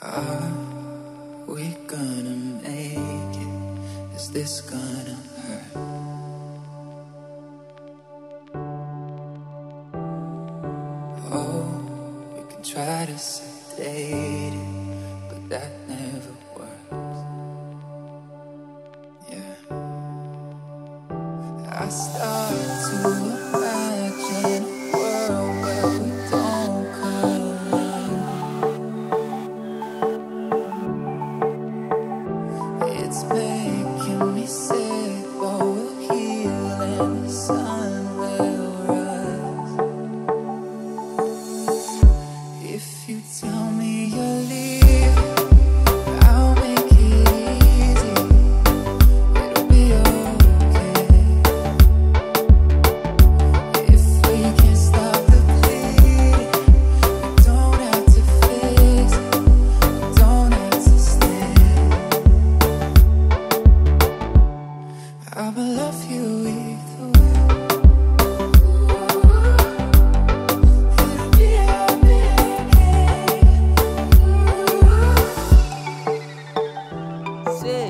Are we gonna make it? Is this gonna hurt? Oh, we can try to sedate it, but that never works. Yeah, I start to. 走。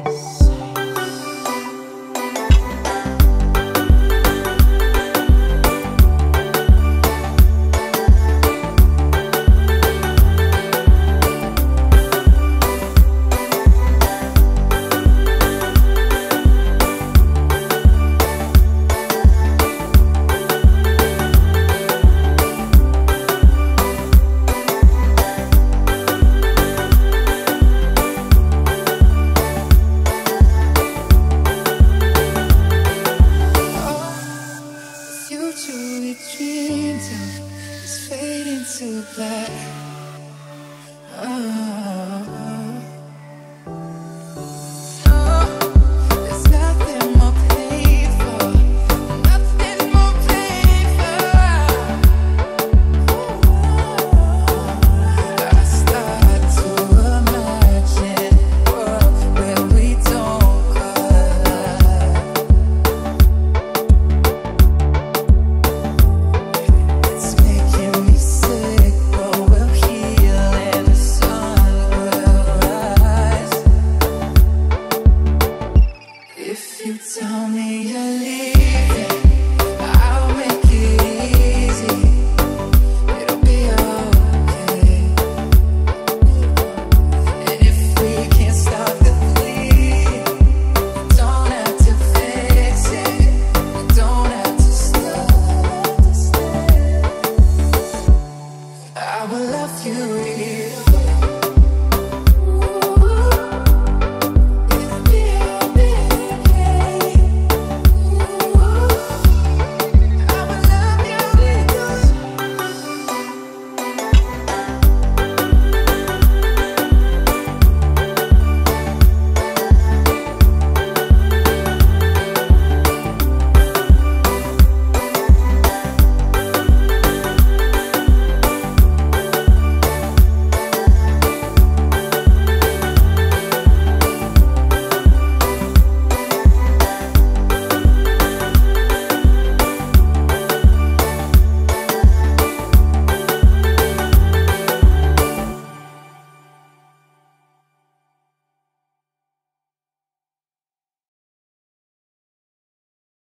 Peace.